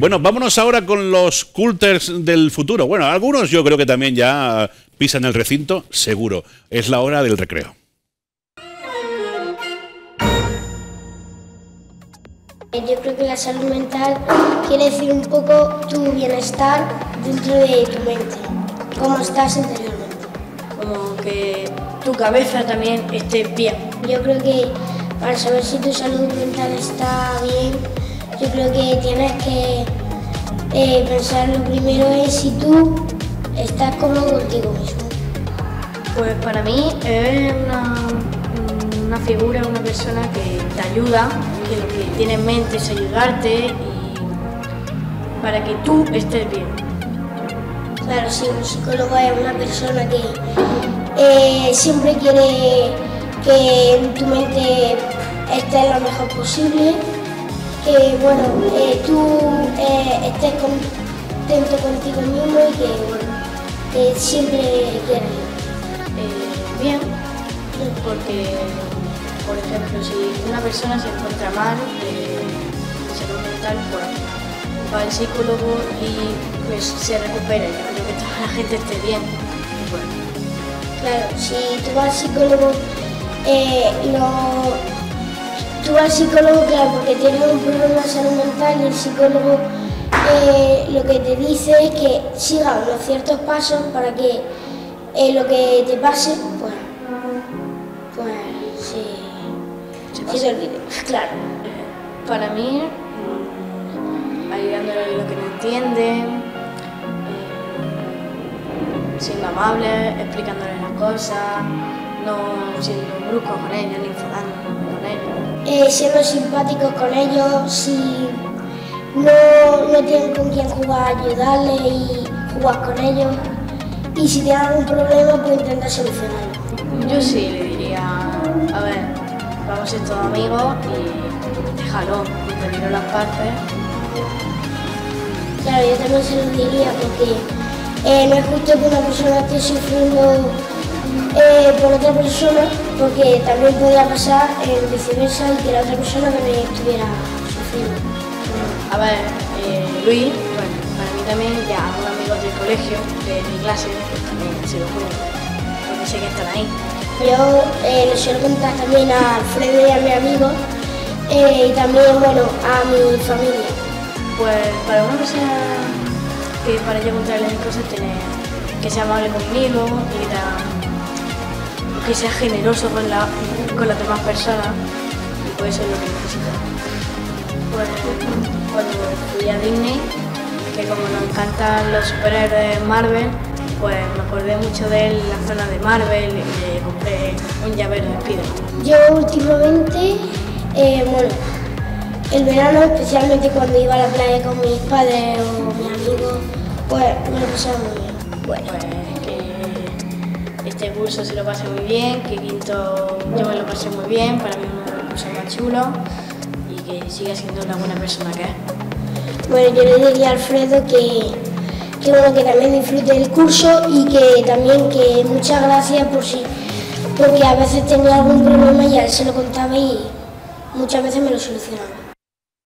Bueno, vámonos ahora con los culters del futuro. Bueno, algunos yo creo que también ya pisan el recinto, seguro. Es la hora del recreo. Yo creo que la salud mental quiere decir un poco tu bienestar dentro de tu mente, cómo estás interiormente. Como que tu cabeza también esté bien. Yo creo que para saber si tu salud mental está bien, yo creo que tienes que eh, pensar lo primero es si tú estás cómodo contigo mismo. Pues para mí es una, una figura, una persona que te ayuda, que lo que tiene en mente es ayudarte y para que tú estés bien. Claro, sí, un psicólogo es una persona que eh, siempre quiere que en tu mente esté lo mejor posible, que bueno, eh, tú eh, estés contento contigo mismo y que bueno, que siempre quieras Eh, bien, porque, por ejemplo, si una persona se encuentra mal de, salud mental, pues va al psicólogo y pues se recupera. Yo creo que toda la gente esté bien. Bueno, Claro, si tú vas al psicólogo, eh, lo- tú al psicólogo, claro, porque tienes un problema de salud mental y el psicólogo eh, lo que te dice es que sigas unos ciertos pasos para que eh, lo que te pase, pues, pues se, Se se te olvide. Claro. para mí, ayudándole a lo que no entienden, eh, siendo amable, explicándole las cosas, no siendo brusco con ellos ni enfadándonos. Eh, siendo simpáticos con ellos, si no, no tienen con quién jugar, ayudarles y jugar con ellos. Y si tienen algún problema, pues intentar solucionarlo. Yo sí le diría, a ver, vamos a ser todos amigos y déjalo, pedirle las partes. Claro, yo también se lo diría porque eh, no es justo que una persona esté sufriendo eh, por otra persona, porque también podría pasar eh, viceversa y que la otra persona también estuviera sufriendo. A ver, eh, Luis, bueno, para mí también ya un amigo del colegio, de mi clase, pues también se lo juro, porque sé que están ahí. Yo le suelo contar también a Alfredo y a mi amigo y también, bueno, a mi familia. Pues para una persona que para yo contarle las cosas tiene que sea amable conmigo y que, que sea generoso con, la, con las demás personas y pues eso es lo que necesito. Pues cuando fui a Disney, que como nos encantan los superhéroes Marvel, pues me acordé mucho de él en la zona de Marvel y le compré un llavero de Spiderman. Yo últimamente, eh, bueno, el verano, especialmente cuando iba a la playa con mis padres o mis amigos, pues me lo pasaba muy bien. Bueno, Pues que este curso se lo pasé muy bien, que quinto yo me lo pasé muy bien, para mí es los cursos más chulos y que siga siendo una buena persona que es. bueno, yo le diría a Alfredo que, que, bueno, que también disfrute el curso y que también que muchas gracias por si, porque a veces tenía algún problema y él se lo contaba y muchas veces me lo solucionaba.